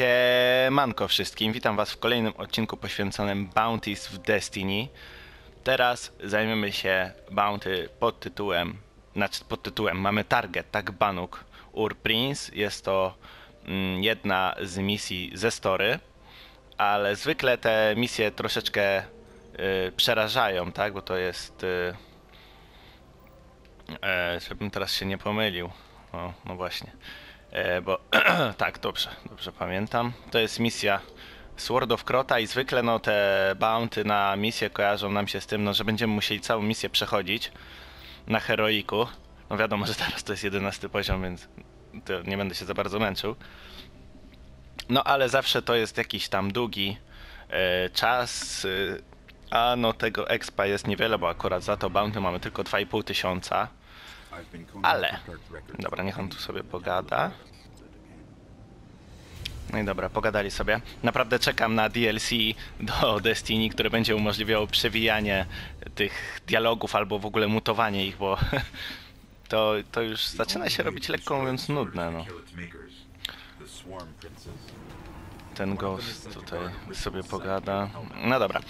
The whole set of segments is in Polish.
Siemanko wszystkim, witam was w kolejnym odcinku poświęconym Bounties w Destiny. Teraz zajmiemy się Bounty pod tytułem, znaczy pod tytułem mamy target, tak Banuk Ur Prince. Jest to mm, jedna z misji ze story, ale zwykle te misje troszeczkę y, przerażają, tak, bo to jest... Y, e, żebym teraz się nie pomylił. O, no właśnie. E, bo tak, dobrze, dobrze pamiętam. To jest misja Sword of Krota i zwykle no te bounty na misję kojarzą nam się z tym, no, że będziemy musieli całą misję przechodzić na heroiku. No wiadomo, że teraz to jest 11 poziom, więc nie będę się za bardzo męczył. No ale zawsze to jest jakiś tam długi e, czas, e, a no tego expa jest niewiele, bo akurat za to bounty mamy tylko 2,5 tysiąca. Ale, dobra, niech on tu sobie pogada. No i dobra, pogadali sobie. Naprawdę czekam na DLC do Destiny, które będzie umożliwiało przewijanie tych dialogów albo w ogóle mutowanie ich, bo to, to już zaczyna się robić lekko mówiąc nudne. No. Ten ghost tutaj sobie pogada. No dobra.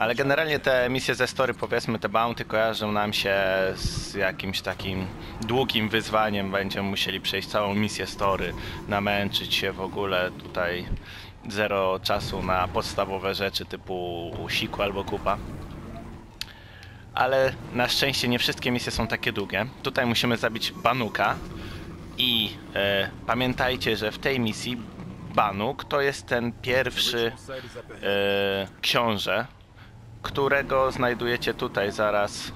Ale generalnie te misje ze story, powiedzmy, te bounty kojarzą nam się z jakimś takim długim wyzwaniem. Będziemy musieli przejść całą misję story, namęczyć się w ogóle tutaj zero czasu na podstawowe rzeczy typu siku albo kupa. Ale na szczęście nie wszystkie misje są takie długie. Tutaj musimy zabić Banuka i e, pamiętajcie, że w tej misji Banuk to jest ten pierwszy e, książę, którego znajdujecie tutaj zaraz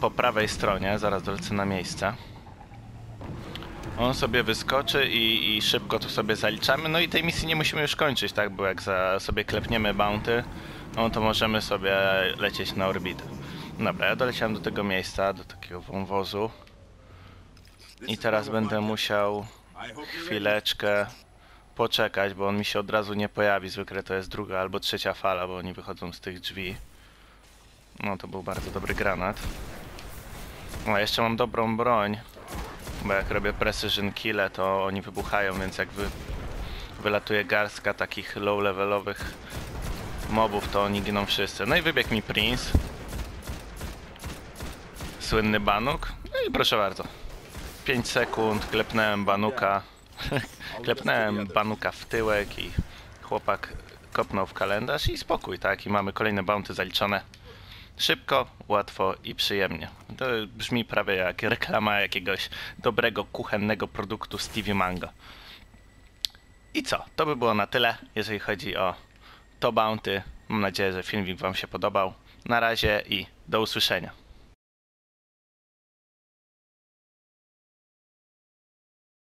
po prawej stronie, zaraz dolecę na miejsce. On sobie wyskoczy i, i szybko to sobie zaliczamy. No i tej misji nie musimy już kończyć, tak? Bo jak za, sobie klepniemy bounty, no to możemy sobie lecieć na orbitę. Dobra, ja doleciałem do tego miejsca, do takiego wąwozu. I teraz będę musiał chwileczkę poczekać, bo on mi się od razu nie pojawi. Zwykle to jest druga albo trzecia fala, bo oni wychodzą z tych drzwi. No to był bardzo dobry granat. O, jeszcze mam dobrą broń. Bo jak robię precision kille, to oni wybuchają, więc jak wy... wylatuje garstka takich low-levelowych mobów, to oni giną wszyscy. No i wybiegł mi Prince. Słynny Banuk. No i proszę bardzo. 5 sekund, klepnąłem Banuka. Klepnąłem Banuka w tyłek i chłopak kopnął w kalendarz i spokój, tak? I mamy kolejne bounty zaliczone. Szybko, łatwo i przyjemnie. To brzmi prawie jak reklama jakiegoś dobrego, kuchennego produktu Stevie Mango. I co? To by było na tyle, jeżeli chodzi o to bounty. Mam nadzieję, że filmik Wam się podobał. Na razie i do usłyszenia.